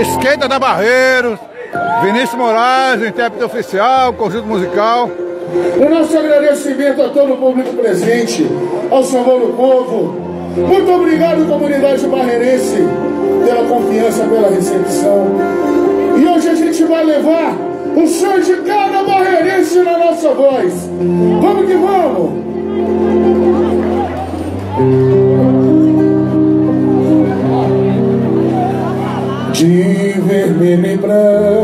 Banda Barreiros, Vinícius Moraes, intérprete oficial, conjunto musical. O nosso agradecimento a todo o público presente, ao Salvador do Povo. Muito obrigado, comunidade barreirense, pela confiança, pela recepção. E hoje a gente vai levar o som de cada barreirense na nossa voz. Vamos que vamos!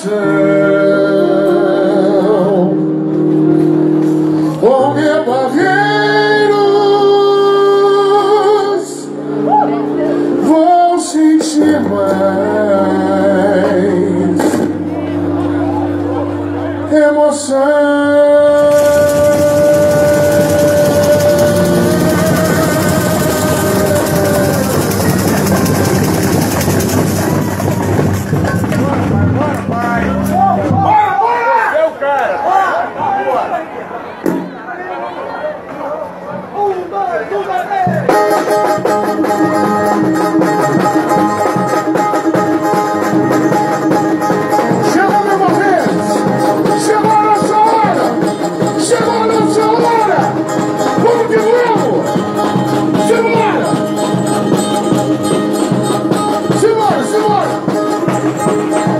coração. Oh, meu barreiros, vou sentir mais emoção. Lord.